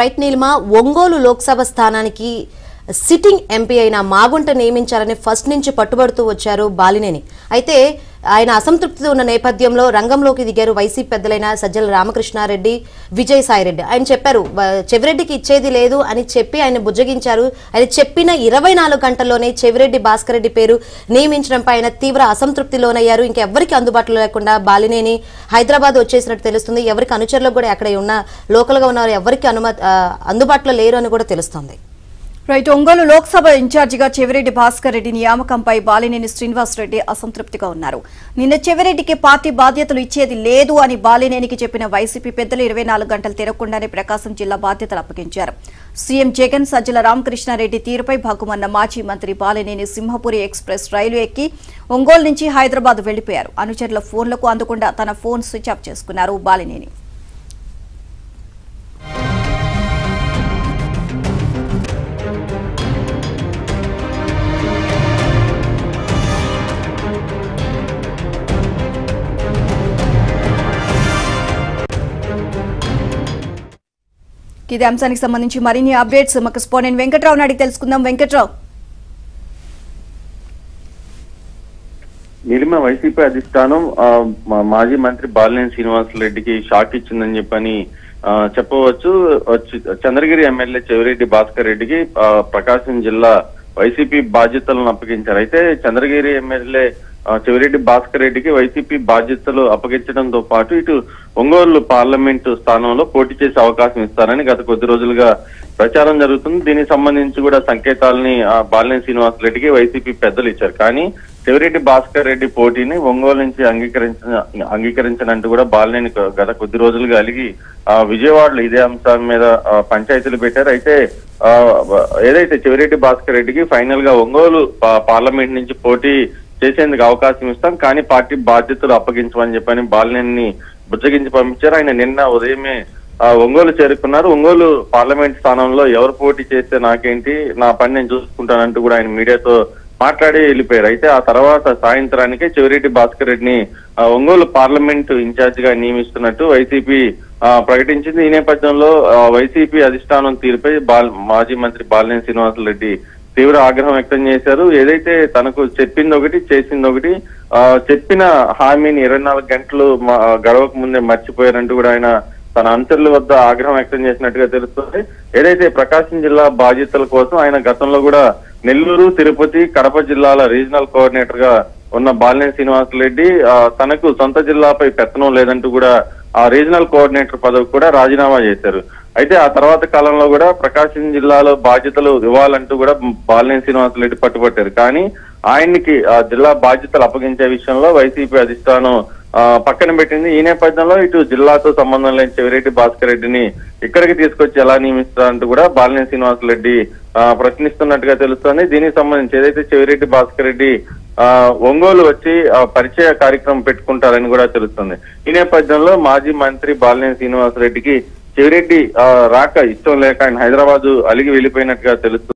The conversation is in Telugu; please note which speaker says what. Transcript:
Speaker 1: రైట్ నీలిమ ఒంగోలు లోక్సభ స్థానానికి సిట్టింగ్ ఎంపీ అయిన మాగుంట నియమించాలని ఫస్ట్ నుంచి పట్టుబడుతూ వచ్చారు బాలినేని. అయితే ఆయన అసంతృప్తితో ఉన్న నేపథ్యంలో రంగంలోకి దిగారు వైసీపీ పెద్దలైన సజ్జల రామకృష్ణారెడ్డి విజయసాయిరెడ్డి ఆయన చెప్పారు చెవిరెడ్డికి ఇచ్చేది లేదు అని చెప్పి ఆయన బుజ్జగించారు. ఆయన చెప్పిన ఇరవై నాలుగు గంటల్లోనే చెవిరెడ్డి భాస్కర్ రెడ్డి పేరు నియమించడంపై ఆయన తీవ్ర అసంతృప్తిలోనయ్యారు. ఇంకెవరికి ఇంకెవ్వరికి అందుబాటులో లేకుండా బాలినేని హైదరాబాద్ వచ్చేసినట్టు తెలుస్తుంది. ఎవరికి అనుచరులకు కూడా అక్కడ ఉన్న లోకల్గా ఉన్నవారు ఎవరికి అనుమతి అందుబాటులో లేరు అని కూడా తెలుస్తోంది.
Speaker 2: రైట్ ఒంగోలు లోక్సభ ఇన్ఛార్జిగా చెవిరెడ్డి భాస్కర్ రెడ్డి నియామకంపై బాలినేని శ్రీనివాస్ రెడ్డి అసంతృప్తిగా ఉన్నారు. నిన్న చెవిరెడ్డికి పార్టీ బాధ్యతలు ఇచ్చేది లేదు అని బాలినేనికి చెప్పిన వైసీపీ పెద్దలు ఇరవై నాలుగు గంటలు తిరగకుండానే ప్రకాశం జిల్లా బాధ్యతలు అప్పగించారు. సీఎం జగన్ సజ్జల రామకృష్ణారెడ్డి తీరుపై భగ్గుమన్న మాజీ మంత్రి బాలినేని సింహపురి ఎక్స్ప్రెస్ రైలు ఎక్కి ఒంగోలు నుంచి హైదరాబాద్ వెళ్ళిపోయారు అనుచరుల ఫోన్లకు అందకుండా తన ఫోన్ స్విచ్ ఆఫ్ చేసుకున్నారు బాలినేని. ఇదే అంశానికి సంబంధించి మరిన్ని అప్డేట్స్ మాకు స్పోనెంట్ వెంకట్రావు అడిగి తెలుసుకుందాం. వెంకట్రావు.
Speaker 3: నిలిమ వైసీపీ అధిష్టానం మాజీ మంత్రి బాలినేని శ్రీనివాస రెడ్డికి షాక్ ఇచ్చిందని చెప్పని చెప్పవచ్చు. వచ్చి- చంద్రగిరి ఎమ్మెల్యే చెవిరెడ్డి భాస్కర్ రెడ్డికి ప్రకాశం జిల్లా వైసీపీ బాధ్యతలను అప్పగించారు. అయితే చంద్రగిరి ఎమ్మెల్యే చెవిరెడ్డి భాస్కర్ రెడ్డికి వైసీపీ బాధ్యతలు అప్పగించడంతో పాటు ఇటు ఒంగోలు పార్లమెంటు స్థానంలో పోటీ చేసే అవకాశం ఇస్తారని గత కొద్ది రోజులుగా ప్రచారం జరుగుతుంది. దీనికి సంబంధించి కూడా సంకేతాలని ఆ, బాలినేని శ్రీనివాస రెడ్డికి వైసీపీ పెద్దలు ఇచ్చారు. కానీ చెవిరెడ్డి భాస్కర్ రెడ్డి పోటీని ఒంగోలు నుంచి అంగీకరించిన అంగీకరించనంటూ కూడా బాలినేని గత కొద్ది రోజులుగా అలిగి ఆ, విజయవాడలో ఇదే అంశం మీద పంచాయతీలు పెట్టారు. అయితే ఏదైతే చెవిరెడ్డి భాస్కర్ రెడ్డికి ఫైనల్గా ఒంగోలు పార్లమెంట్ నుంచి పోటీ చేసేందుకు అవకాశం ఇస్తాం. కానీ పార్టీ బాధ్యతలు అప్పగించమని చెప్పని బాలినేని బుజ్జగించి పంపించారు. ఆయన నిన్న ఉదయమే ఒంగోలు చేరుకున్నారు. ఒంగోలు పార్లమెంట్ స్థానంలో ఎవరు పోటీ చేస్తే నాకేంటి నా పని నేను చూసుకుంటానంటూ కూడా ఆయన మీడియాతో మాట్లాడి వెళ్ళిపోయారు. అయితే ఆ తర్వాత సాయంత్రానికే చెవిరెడ్డి భాస్కర్ రెడ్డిని ఒంగోలు పార్లమెంట్ ఇన్ఛార్జ్గా నియమిస్తున్నట్టు వైసీపీ ఆ, ప్రకటించింది. ఈ నేపథ్యంలో వైసీపీ అధిష్టానం తీరుపై బాల్ మాజీ మంత్రి బాలినేని శ్రీనివాసరెడ్డి తీవ్ర ఆగ్రహం వ్యక్తం చేశారు. ఏదైతే తనకు చెప్పింది ఒకటి చేసింది ఒకటి ఆ, చెప్పిన హామీని ఇరవై నాలుగు గంటలు గడవక ముందే మర్చిపోయారంటూ కూడా ఆయన తన అనుచరుల వద్ద ఆగ్రహం వ్యక్తం చేసినట్టుగా తెలుస్తుంది. ఏదైతే ప్రకాశం జిల్లా బాధ్యతల కోసం ఆయన గతంలో కూడా నెల్లూరు తిరుపతి కడప జిల్లాల రీజనల్ కోఆర్డినేటర్గా ఉన్న బాలినేని శ్రీనివాసరెడ్డి ఆ, తనకు సొంత జిల్లాపై పెత్తనం లేదంటూ కూడా ఆ రీజనల్ కోఆర్డినేటర్ పదవి కూడా రాజీనామా చేశారు. అయితే ఆ తర్వాత కాలంలో కూడా ప్రకాశం జిల్లాలో బాధ్యతలు ఇవ్వాలంటూ కూడా బాలినేని శ్రీనివాసరెడ్డి పట్టుబట్టారు. కానీ ఆయనకి ఆ జిల్లా బాధ్యతలు అప్పగించే విషయంలో వైసీపీ అధిష్టానం పక్కన పెట్టింది. ఈ నేపథ్యంలో ఇటు జిల్లాతో సంబంధం లేని చెవిరెడ్డి భాస్కర్ రెడ్డిని ఇక్కడికి తీసుకొచ్చి ఎలా నియమిస్తారంటూ కూడా బాలినేని శ్రీనివాసరెడ్డి రెడ్డి ప్రశ్నిస్తున్నట్టుగా తెలుస్తోంది. దీనికి సంబంధించి ఏదైతే చెవిరెడ్డి భాస్కర్ రెడ్డి ఒంగోలు వచ్చి ఆ, పరిచయ కార్యక్రమం పెట్టుకుంటారని కూడా తెలుస్తుంది. ఈ నేపథ్యంలో మాజీ మంత్రి బాలినేని శ్రీనివాసరెడ్డికి చెవిరెడ్డి రాక ఇష్టం లేక ఆయన హైదరాబాద్ అలిగి వెళ్ళిపోయినట్టుగా తెలుస్తుంది